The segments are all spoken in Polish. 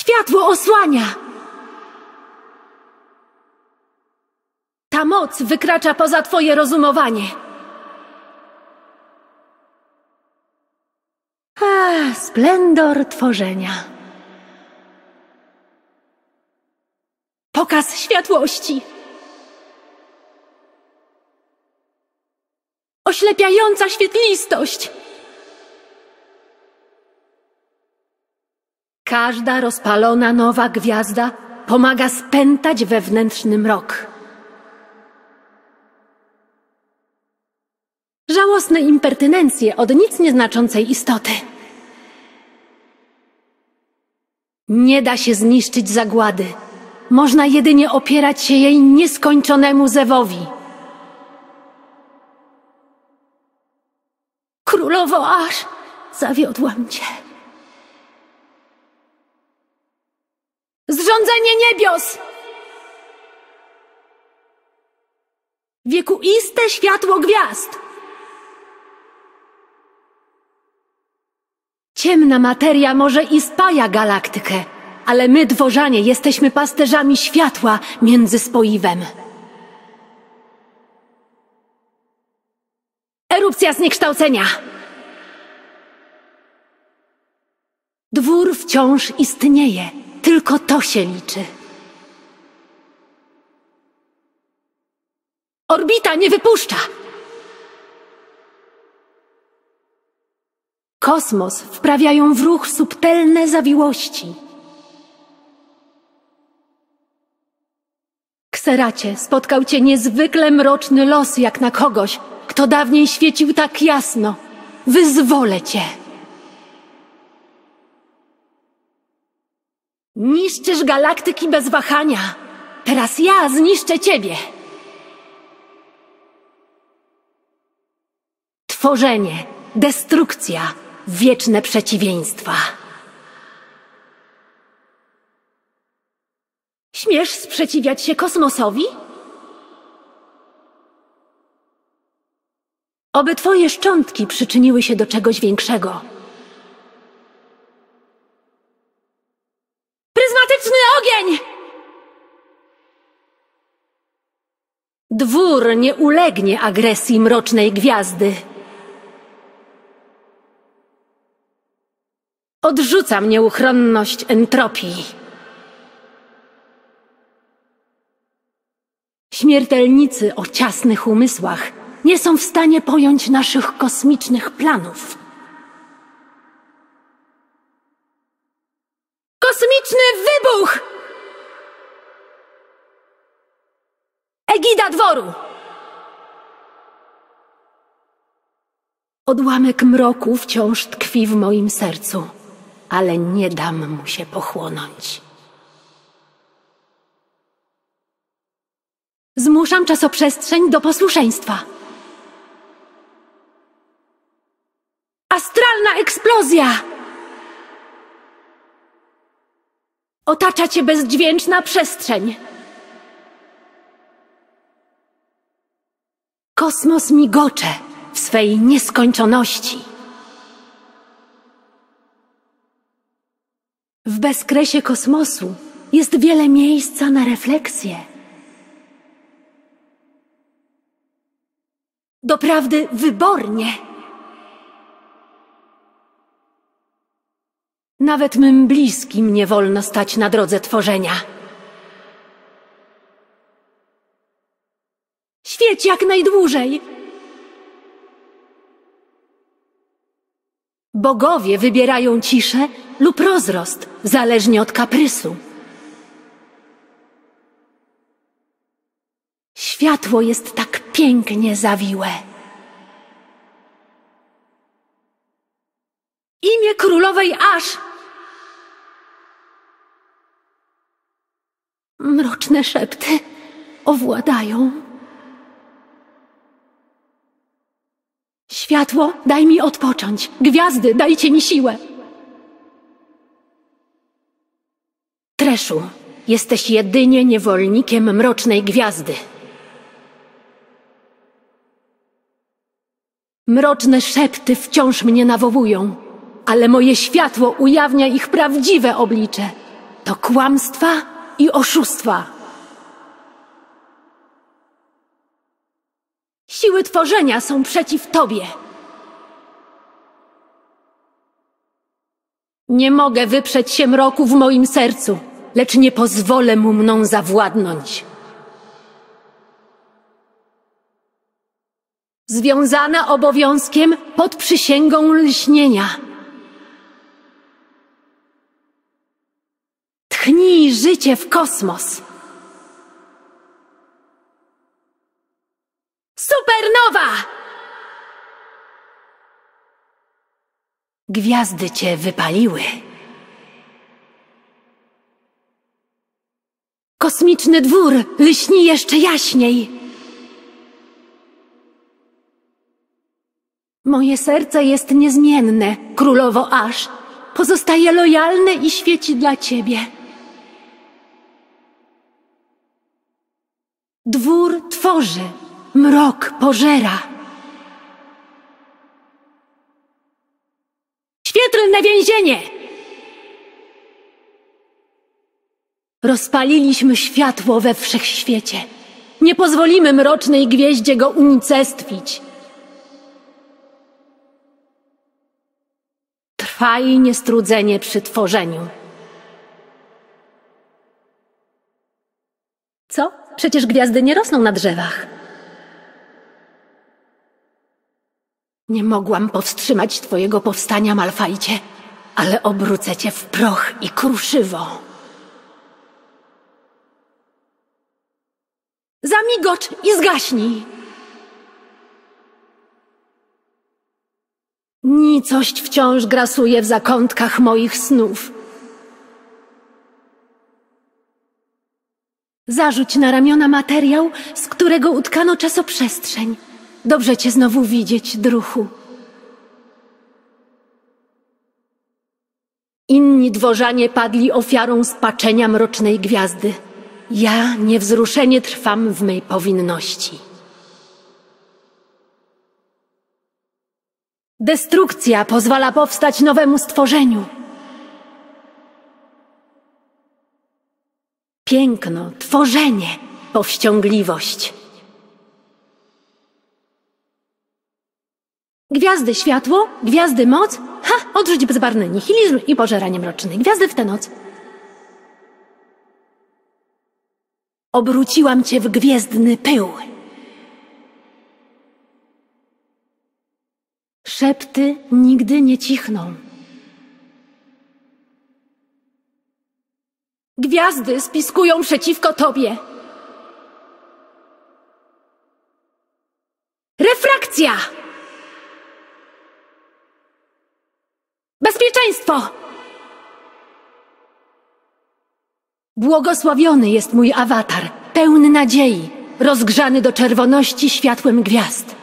Światło osłania! Ta moc wykracza poza twoje rozumowanie. A, splendor tworzenia. Pokaz światłości. Oślepiająca świetlistość. Każda rozpalona nowa gwiazda pomaga spętać wewnętrzny mrok. Żałosne impertynencje od nic nieznaczącej istoty. Nie da się zniszczyć zagłady. Można jedynie opierać się jej nieskończonemu zewowi. Królowo aż zawiodłam cię. Zrządzenie niebios! Wiekuiste światło gwiazd! Ciemna materia może i spaja galaktykę, ale my, dworzanie, jesteśmy pasterzami światła między spoiwem. Erupcja zniekształcenia! Dwór wciąż istnieje, tylko to się liczy. Orbita nie wypuszcza! Kosmos wprawiają w ruch subtelne zawiłości. Kseracie spotkał cię niezwykle mroczny los jak na kogoś, kto dawniej świecił tak jasno. Wyzwolę cię. Niszczysz galaktyki bez wahania. Teraz ja zniszczę ciebie. Tworzenie, destrukcja, wieczne przeciwieństwa. Śmiesz sprzeciwiać się kosmosowi? Oby twoje szczątki przyczyniły się do czegoś większego. Dwór nie ulegnie agresji mrocznej gwiazdy. Odrzucam nieuchronność entropii. Śmiertelnicy o ciasnych umysłach nie są w stanie pojąć naszych kosmicznych planów. Kosmiczny wybuch! Egida dworu! Odłamek mroku wciąż tkwi w moim sercu, ale nie dam mu się pochłonąć. Zmuszam czasoprzestrzeń do posłuszeństwa. Astralna eksplozja! Otacza cię bezdźwięczna przestrzeń. Kosmos migocze w swej nieskończoności. W bezkresie kosmosu jest wiele miejsca na refleksję. Doprawdy wybornie. Nawet mym bliskim nie wolno stać na drodze tworzenia. Świeć jak najdłużej. Bogowie wybierają ciszę lub rozrost, zależnie od kaprysu. Światło jest tak pięknie zawiłe. Imię królowej Aż. Mroczne szepty owładają. Światło, daj mi odpocząć. Gwiazdy, dajcie mi siłę. Treszu, jesteś jedynie niewolnikiem mrocznej gwiazdy. Mroczne szepty wciąż mnie nawołują, ale moje światło ujawnia ich prawdziwe oblicze. to kłamstwa i oszustwa. Siły tworzenia są przeciw tobie. Nie mogę wyprzeć się mroku w moim sercu, lecz nie pozwolę mu mną zawładnąć. Związana obowiązkiem pod przysięgą lśnienia. Tchnij życie w kosmos. Gwiazdy cię wypaliły. Kosmiczny dwór lśni jeszcze jaśniej. Moje serce jest niezmienne, królowo Aż. Pozostaje lojalne i świeci dla ciebie. Dwór tworzy, mrok pożera. Świetlne więzienie! Rozpaliliśmy światło we wszechświecie. Nie pozwolimy mrocznej gwieździe go unicestwić. Trwaj niestrudzenie przy tworzeniu. Co? Przecież gwiazdy nie rosną na drzewach. Nie mogłam powstrzymać twojego powstania, Malfajcie, ale obrócę cię w proch i kruszywo. Zamigocz i zgaśnij! Nicość wciąż grasuje w zakątkach moich snów. Zarzuć na ramiona materiał, z którego utkano czasoprzestrzeń. Dobrze cię znowu widzieć, druhu. Inni dworzanie padli ofiarą spaczenia mrocznej gwiazdy. Ja niewzruszenie trwam w mej powinności. Destrukcja pozwala powstać nowemu stworzeniu. Piękno, tworzenie, powściągliwość. Gwiazdy światło, gwiazdy moc, ha, odrzuć bezbarny nihilizm i pożeranie mroczny. Gwiazdy w tę noc. Obróciłam cię w gwiezdny pył. Szepty nigdy nie cichną. Gwiazdy spiskują przeciwko tobie. Refrakcja! Bezpieczeństwo! Błogosławiony jest mój awatar, pełny nadziei, rozgrzany do czerwoności światłem gwiazd.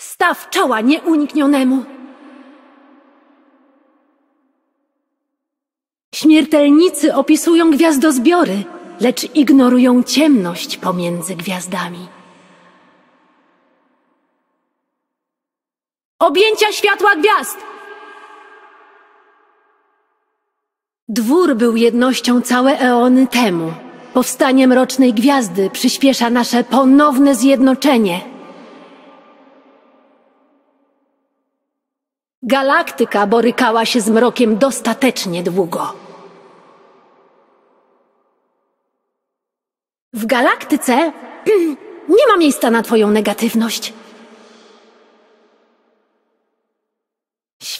Staw czoła nieuniknionemu. Śmiertelnicy opisują gwiazdozbiory, lecz ignorują ciemność pomiędzy gwiazdami. Objęcia światła gwiazd! Dwór był jednością całe eony temu. Powstanie mrocznej gwiazdy przyspiesza nasze ponowne zjednoczenie. Galaktyka borykała się z mrokiem dostatecznie długo. W galaktyce nie ma miejsca na twoją negatywność.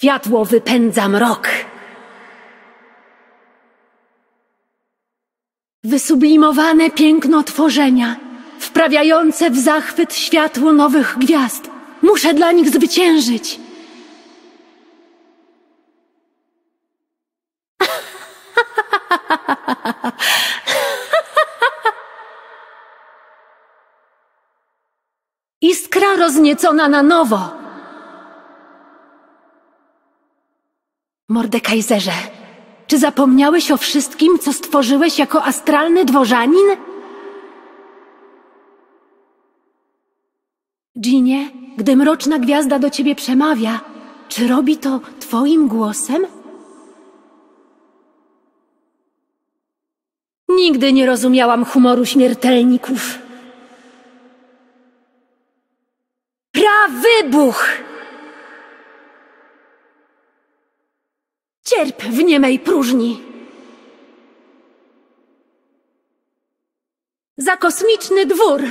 Światło wypędza mrok. Wysublimowane piękno tworzenia, wprawiające w zachwyt światło nowych gwiazd. Muszę dla nich zwyciężyć. Iskra rozniecona na nowo. Mordekajzerze, czy zapomniałeś o wszystkim, co stworzyłeś jako astralny dworzanin? Ginie, gdy mroczna gwiazda do ciebie przemawia, czy robi to twoim głosem? Nigdy nie rozumiałam humoru śmiertelników. Prawybuch! wybuch! Cierp w niemej próżni. Za kosmiczny dwór!